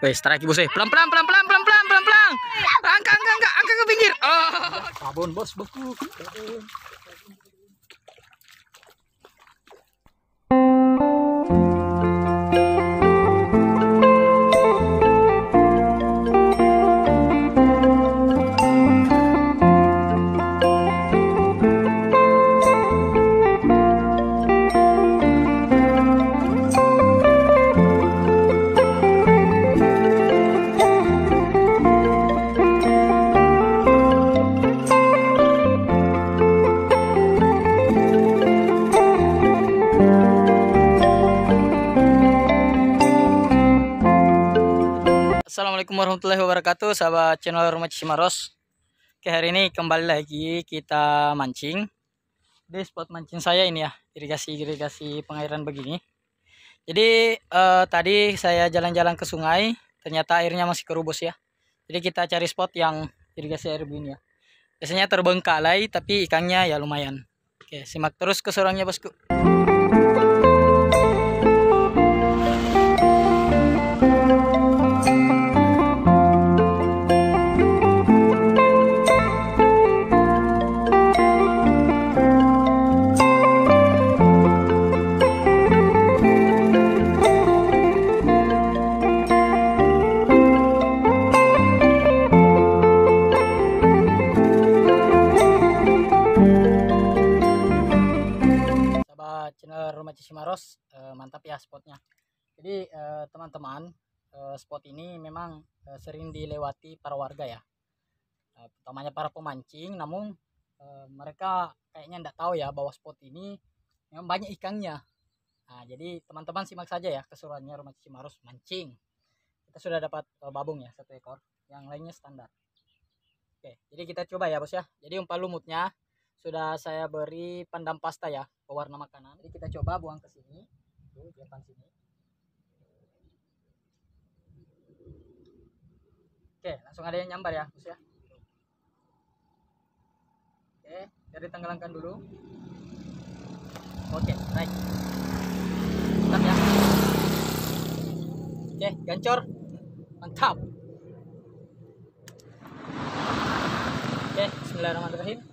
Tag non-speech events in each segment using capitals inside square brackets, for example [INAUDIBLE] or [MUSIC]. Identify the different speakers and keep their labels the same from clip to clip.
Speaker 1: Wes, strike bos eh. Pelan pelan pelan pelan pelan pelan pelan pelan. Angka angka angka angka ke pinggir. Oh. Babon bos beku. Warahmatullahi wabarakatuh sahabat channel Rumah Cimaros Oke hari ini kembali lagi kita mancing. Di spot mancing saya ini ya Irigasi-irigasi pengairan begini. Jadi eh, tadi saya jalan-jalan ke sungai Ternyata airnya masih kerubus ya. Jadi kita cari spot yang irigasi air begini ya. Biasanya terbengkalai tapi ikannya ya lumayan. Oke simak terus keseruannya bosku channel Rumah Cisimaros eh, mantap ya spotnya. Jadi eh, teman-teman eh, spot ini memang eh, sering dilewati para warga ya. Eh, utamanya para pemancing namun eh, mereka kayaknya tidak tahu ya bahwa spot ini memang banyak ikannya. Nah jadi teman-teman simak saja ya keseruannya Rumah Cisimaros mancing. Kita sudah dapat eh, babung ya satu ekor. Yang lainnya standar. Oke jadi kita coba ya bos ya. Jadi umpan lumutnya sudah saya beri pandam pasta ya pewarna makanan. Jadi kita coba buang ke sini. Di depan sini. Oke langsung ada yang nyambar ya ya. Oke dari tenggelamkan dulu. Oke baik. Mantap ya. Oke gancor. Mantap. Oke Bismillahirrahmanirrahim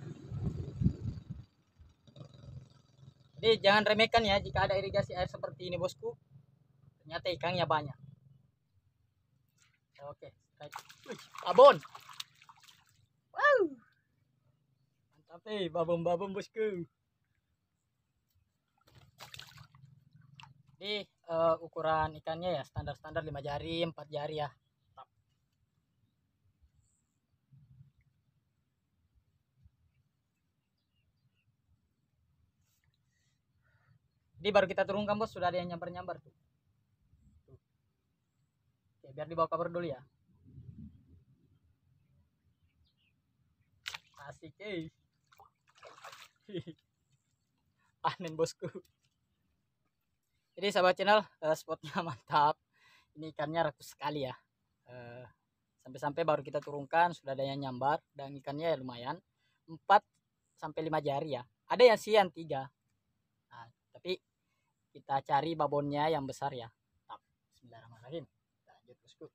Speaker 1: Jadi jangan remehkan ya jika ada irigasi air seperti ini bosku. Ternyata ikannya banyak. Oke. Wih, babon. Wow. Mantap eh, babon-babon bosku. Jadi eh, ukuran ikannya ya standar-standar 5 jari, 4 jari ya. Jadi baru kita turunkan bos sudah ada yang nyambar-nyambar tuh. Tuh. Oke, biar dibawa kabar dulu ya. Asik eh. [LAUGHS] Panen bosku. Jadi sahabat channel eh, spotnya [LAUGHS] mantap. Ini ikannya rakus sekali ya. Eh, sampai-sampai baru kita turunkan sudah ada yang nyambar dan ikannya ya lumayan 4 sampai 5 jari ya. Ada yang sian 3. Nah, tapi kita cari babonnya yang besar ya. Tap. Bismillahirrahmanirrahim. Lanjut bosku.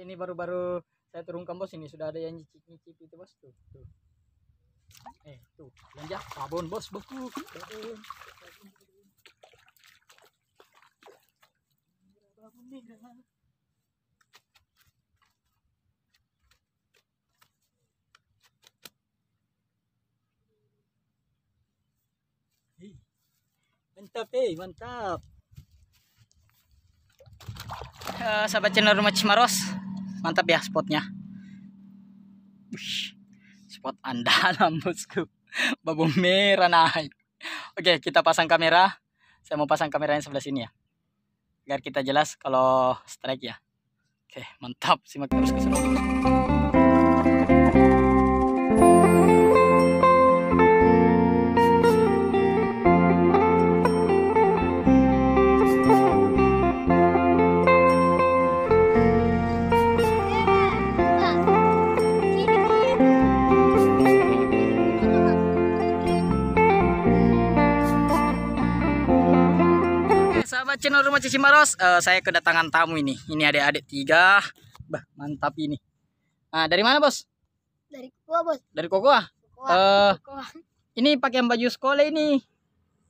Speaker 1: Ini baru-baru saya turunkan bos ini sudah ada yang nyicip-nyicip itu bos tuh. tuh. Eh tuh belanja babon bos bosku. Babon. Babon. Mantap eh, mantap. Eh, sahabat channel rumah Cimaros, mantap ya spotnya. Wih, spot andalan [LAUGHS] bosku. Babon merah naik. Oke, kita pasang kamera. Saya mau pasang kamera yang sebelah sini ya. Agar kita jelas kalau strike ya. Oke, mantap. Simak terus keseruan. Channel Rumah Cici Maros, eh, saya kedatangan tamu ini. Ini adik-adik tiga. Bah, mantap ini. Nah, dari mana, Bos?
Speaker 2: Dari gua, Bos.
Speaker 1: Dari Kokoa.
Speaker 2: Kokoa.
Speaker 1: Eh,
Speaker 2: Kokoa.
Speaker 1: ini pakai baju sekolah ini.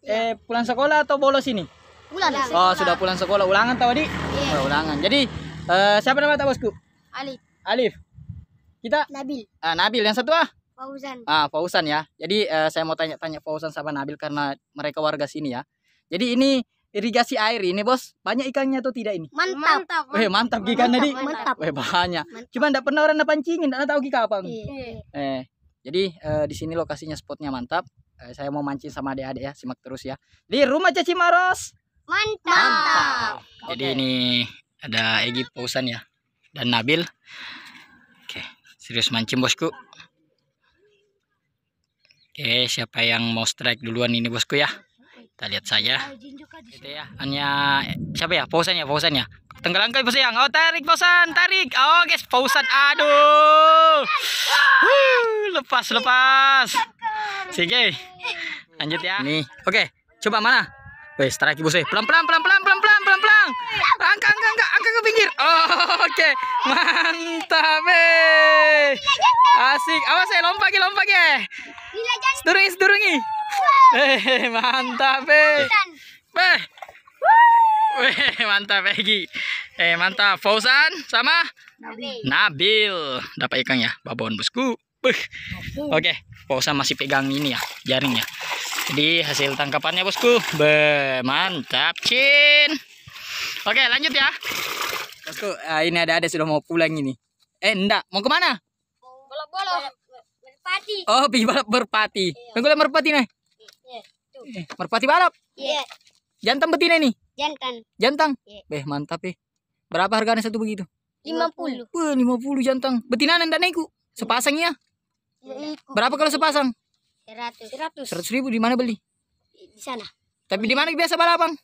Speaker 1: Eh, pulang sekolah atau bolos ini?
Speaker 2: Bulan.
Speaker 1: Oh, sudah pulang sekolah. Ulangan tahu, Adik?
Speaker 2: Iya.
Speaker 1: Oh, ulangan. Jadi, eh, siapa nama tak, Bosku?
Speaker 2: Ali.
Speaker 1: Alif. Kita
Speaker 2: Nabil.
Speaker 1: ah, Nabil yang satu ah.
Speaker 2: Fauzan.
Speaker 1: Ah, Fauzan ya. Jadi eh, saya mau tanya-tanya Fauzan sama Nabil karena mereka warga sini ya. Jadi ini irigasi air ini, Bos. Banyak ikannya atau tidak ini?
Speaker 2: Mantap. Mantap.
Speaker 1: Weh, mantap ikan tadi.
Speaker 2: Mantap.
Speaker 1: Weh, banyak.
Speaker 2: Mantap.
Speaker 1: Cuma enggak pernah orang pancingin, enggak tahu kita apa.
Speaker 2: Iya.
Speaker 1: Eh, jadi eh, di sini lokasinya spotnya mantap. Eh, saya mau mancing sama adik-adik ya, simak terus ya. Di rumah Caci Maros.
Speaker 2: Mantap.
Speaker 1: Jadi ini ada Egi Fauzan ya dan Nabil. Oke, serius mancing bosku. Oke, siapa yang mau strike duluan ini bosku ya? Kita lihat saja. Itu ya, hanya siapa ya? Fauzan ya, Fauzan ya. Tenggelam ke bos yang. Oh, tarik Fauzan, tarik. Oh, guys, Fauzan. Aduh. Wuh, lepas, lepas. Sige. Lanjut ya. Nih. Oke, coba mana? Weh, strike bos. eh. Pelan pelan pelan pelan pelan pelan pelan pelan. Angka angka angka angka ke pinggir. Oh, oke. Mantap, eh. Asik. Awas saya lompat lagi, lompat lagi. Sedurungi, sedurungi. Eh, mantap, eh. Beh. Weh, mantap Egi. Eh, mantap. Fauzan sama Nabil. Dapat ikan ya, babon bosku. Oke, Fauzan masih pegang ini ya, jaring ya. Jadi hasil tangkapannya bosku. Be, mantap, Cin. Oke, lanjut ya. Bosku, ah, ini ada ada sudah mau pulang ini. Eh, enggak, mau ke mana?
Speaker 2: Bolok-bolok. Merpati.
Speaker 1: Oh, pergi balap merpati. Tunggu lah merpati nih. Eh, Merpati balap.
Speaker 2: Iya.
Speaker 1: Jantan betina nih.
Speaker 2: Jantan.
Speaker 1: Jantang.
Speaker 2: Iya.
Speaker 1: Beh, mantap eh. Berapa harganya satu begitu?
Speaker 2: 50.
Speaker 1: Wah, 50 jantang. Betina nanda naiku. Sepasangnya. Berapa kalau sepasang?
Speaker 2: 100. 100.
Speaker 1: 100 ribu di mana beli?
Speaker 2: Di sana.
Speaker 1: Tapi di mana biasa balapang?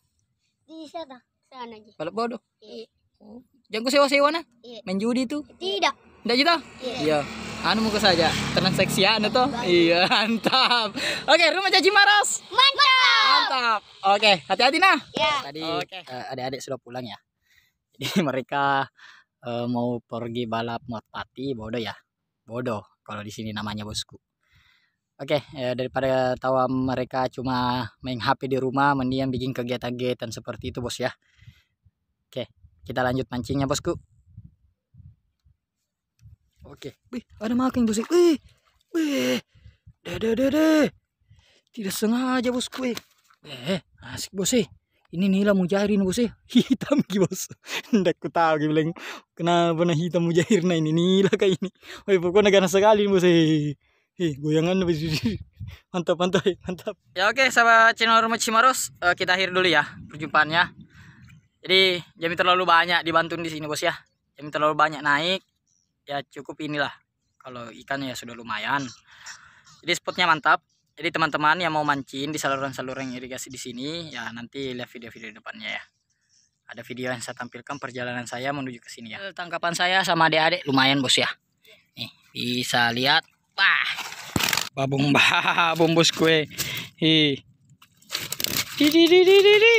Speaker 2: Di sana. Sana aja.
Speaker 1: Balap bodoh.
Speaker 2: Iya.
Speaker 1: Jangan ku sewa-sewa nah.
Speaker 2: Iya.
Speaker 1: Main judi itu.
Speaker 2: Tidak.
Speaker 1: Enggak gitu?
Speaker 2: Iya.
Speaker 1: Iya. Anu muka saja. Tenang seksian itu. Iya, [LAUGHS] mantap. Oke, rumah Caci Maros.
Speaker 2: Mantap.
Speaker 1: Mantap. Oke, hati-hati nah.
Speaker 2: Ya.
Speaker 1: Tadi eh, adik-adik sudah pulang ya. Jadi [LAUGHS] mereka eh, mau pergi balap merpati bodoh ya. Bodoh kalau di sini namanya bosku. Oke, ya, daripada tahu mereka cuma main HP di rumah, mendingan bikin kegiatan-kegiatan seperti itu bos ya. Oke, kita lanjut mancingnya bosku. Oke, wih ada makin bos. Wih, wih, deh, deh. Tidak sengaja bosku. Eh, asik bos. Eh. Ini nila mujahirin bos. [LAUGHS] Eh. Hitam ki bos. Ndak ku tahu ki bilang kenapa nah hitam mujahir nah ini nila kayak ini. Wih pokoknya ganas sekali bos. Eh. Eh, goyangan [LAUGHS] mantap mantap [LAUGHS] mantap. Ya oke sahabat channel Rumah Cimaros, Eh, kita akhir dulu ya perjumpaannya. Jadi jami terlalu banyak dibantuin di sini bos ya. Jami terlalu banyak naik. Ya cukup inilah. Kalau ikannya ya sudah lumayan. Jadi spotnya mantap. Jadi teman-teman yang mau mancing di saluran-saluran irigasi di sini, ya nanti lihat video-video depannya ya. Ada video yang saya tampilkan perjalanan saya menuju ke sini ya. Eh, Tangkapan saya sama adik-adik lumayan bos ya. Nih bisa lihat, wah, babung [LAUGHS] babung bos kue. Hi, di di di di di di.